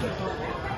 けど。